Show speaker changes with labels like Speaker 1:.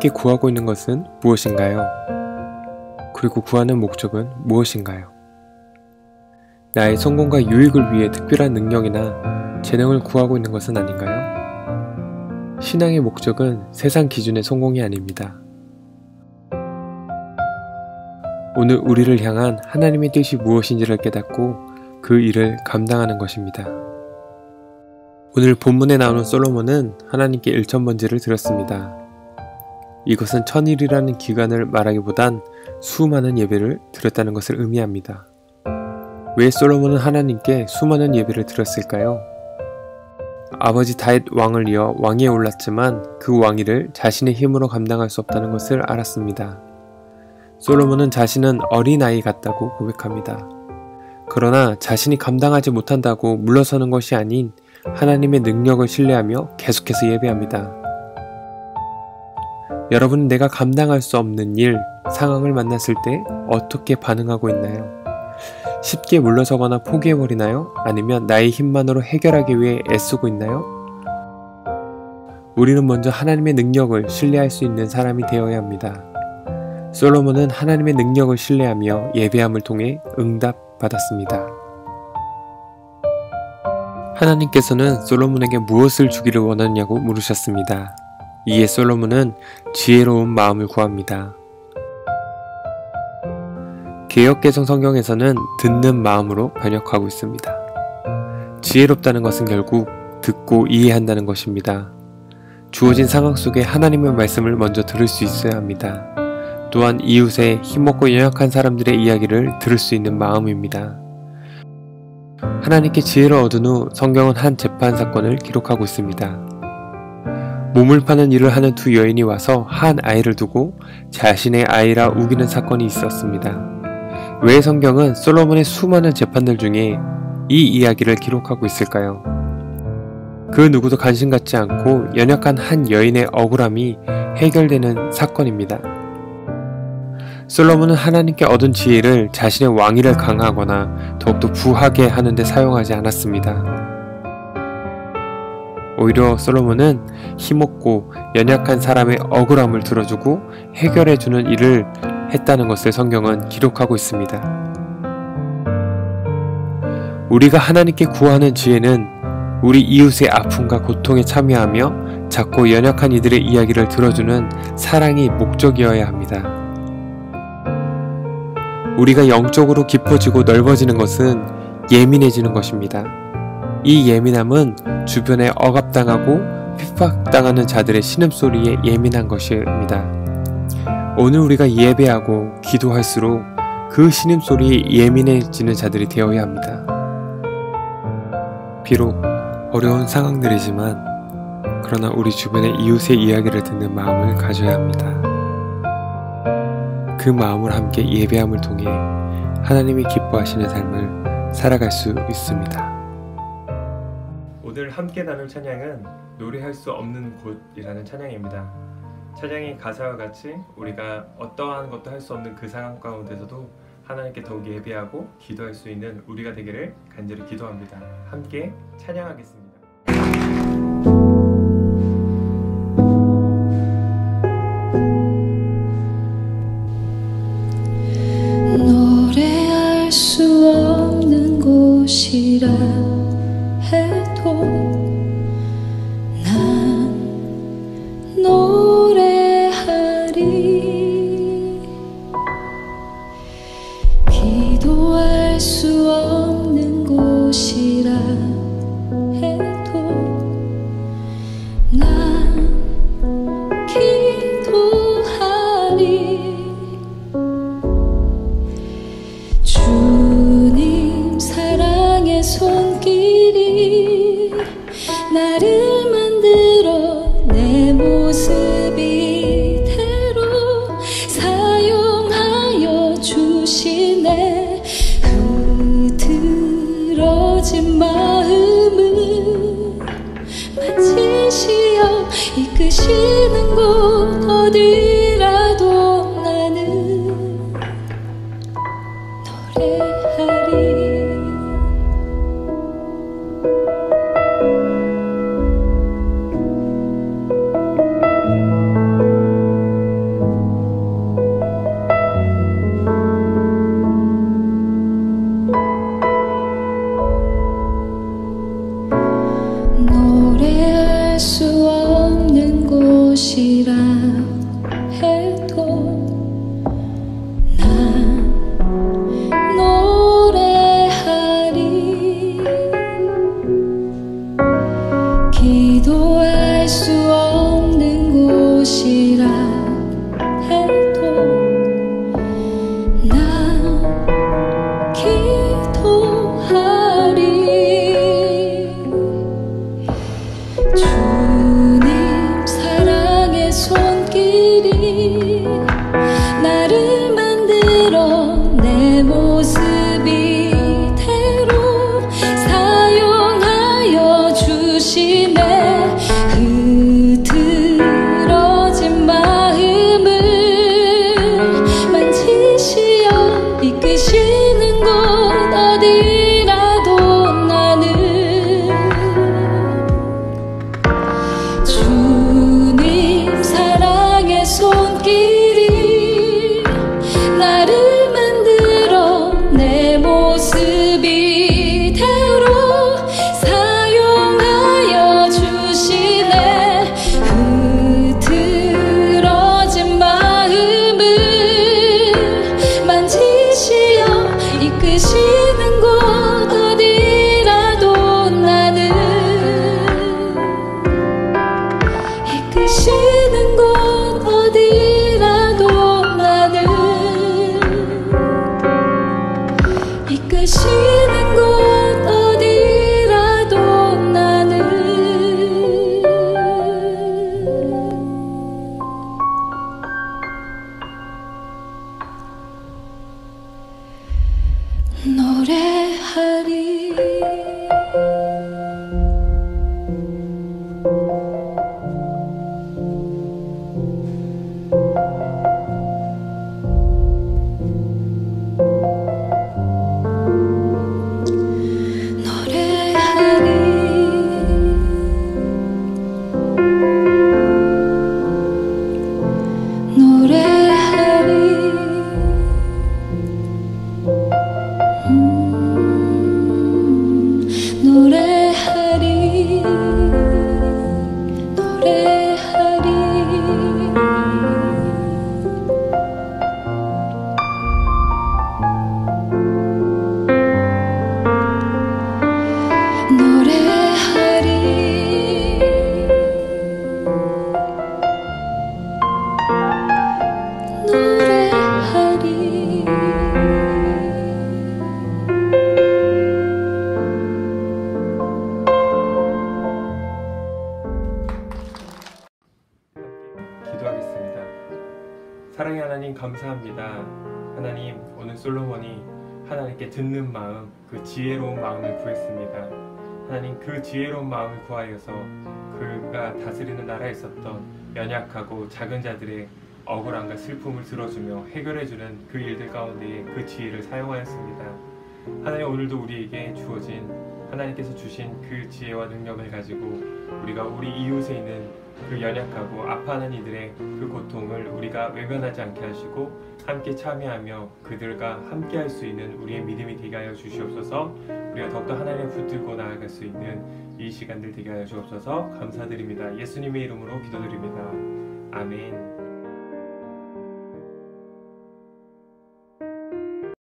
Speaker 1: 하나님께 구하고 있는 것은 무엇인가요? 그리고 구하는 목적은 무엇인가요? 나의 성공과 유익을 위해 특별한 능력이나 재능을 구하고 있는 것은 아닌가요? 신앙의 목적은 세상 기준의 성공이 아닙니다. 오늘 우리를 향한 하나님의 뜻이 무엇인지를 깨닫고 그 일을 감당하는 것입니다. 오늘 본문에 나오는 솔로몬은 하나님께 일천번지를 드렸습니다. 이것은 천일이라는 기간을 말하기보단 수많은 예배를 드렸다는 것을 의미합니다. 왜 솔로몬은 하나님께 수많은 예배를 드렸을까요? 아버지 다윗 왕을 이어 왕위에 올랐지만 그 왕위를 자신의 힘으로 감당할 수 없다는 것을 알았습니다. 솔로몬은 자신은 어린아이 같다고 고백합니다. 그러나 자신이 감당하지 못한다고 물러서는 것이 아닌 하나님의 능력을 신뢰하며 계속해서 예배합니다. 여러분은 내가 감당할 수 없는 일, 상황을 만났을 때 어떻게 반응하고 있나요? 쉽게 물러서거나 포기해버리나요? 아니면 나의 힘만으로 해결하기 위해 애쓰고 있나요? 우리는 먼저 하나님의 능력을 신뢰할 수 있는 사람이 되어야 합니다. 솔로몬은 하나님의 능력을 신뢰하며 예배함을 통해 응답받았습니다. 하나님께서는 솔로몬에게 무엇을 주기를 원하느냐고 물으셨습니다. 이에 솔로몬은 지혜로운 마음을 구합니다. 개혁개성 성경에서는 듣는 마음으로 번역하고 있습니다. 지혜롭다는 것은 결국 듣고 이해한다는 것입니다. 주어진 상황 속에 하나님의 말씀을 먼저 들을 수 있어야 합니다. 또한 이웃의 힘없고 연약한 사람들의 이야기를 들을 수 있는 마음입니다. 하나님께 지혜를 얻은 후 성경은 한 재판 사건을 기록하고 있습니다. 몸을 파는 일을 하는 두 여인이 와서 한 아이를 두고 자신의 아이라 우기는 사건이 있었습니다. 왜 성경은 솔로몬의 수많은 재판들 중에 이 이야기를 기록하고 있을까요? 그 누구도 관심 갖지 않고 연약한 한 여인의 억울함이 해결되는 사건입니다. 솔로몬은 하나님께 얻은 지혜를 자신의 왕위를 강화하거나 더욱더 부하게 하는데 사용하지 않았습니다. 오히려 솔로몬은 힘없고 연약한 사람의 억울함을 들어주고 해결해주는 일을 했다는 것을 성경은 기록하고 있습니다. 우리가 하나님께 구하는 지혜는 우리 이웃의 아픔과 고통에 참여하며 작고 연약한 이들의 이야기를 들어주는 사랑이 목적이어야 합니다. 우리가 영적으로 깊어지고 넓어지는 것은 예민해지는 것입니다. 이 예민함은 주변에 억압당하고 핍박당하는 자들의 신음소리에 예민한 것입니다. 오늘 우리가 예배하고 기도할수록 그 신음소리에 예민해지는 자들이 되어야 합니다. 비록 어려운 상황들이지만 그러나 우리 주변의 이웃의 이야기를 듣는 마음을 가져야 합니다. 그 마음을 함께 예배함을 통해 하나님이 기뻐하시는 삶을 살아갈 수 있습니다. 오늘 함께 나눌 찬양은 노래할 수 없는 곳이라는 찬양입니다. 찬양의 가사와 같이 우리가 어떠한 것도 할 수 없는 그 상황 가운데서도 하나님께 더욱 예배하고 기도할 수 있는 우리가 되기를 간절히 기도합니다. 함께 찬양하겠습니다. 계시는 곳 어디? 노래 사랑의 하나님 감사합니다. 하나님 오늘 솔로몬이 하나님께 듣는 마음 그 지혜로운 마음을 구했습니다. 하나님 그 지혜로운 마음을 구하여서 그가 다스리는 나라에 있었던 연약하고 작은 자들의 억울함과 슬픔을 들어주며 해결해주는 그 일들 가운데에 그 지혜를 사용하였습니다. 하나님 오늘도 우리에게 주어진 하나님께서 주신 그 지혜와 능력을 가지고 우리가 우리 이웃에 있는 그 연약하고 아파하는 이들의 그 고통을 우리가 외면하지 않게 하시고 함께 참여하며 그들과 함께 할 수 있는 우리의 믿음이 되게 하여 주시옵소서 우리가 더욱더 하나님을 붙들고 나아갈 수 있는 이 시간들 되게 하여 주옵소서 감사드립니다. 예수님의 이름으로 기도드립니다. 아멘.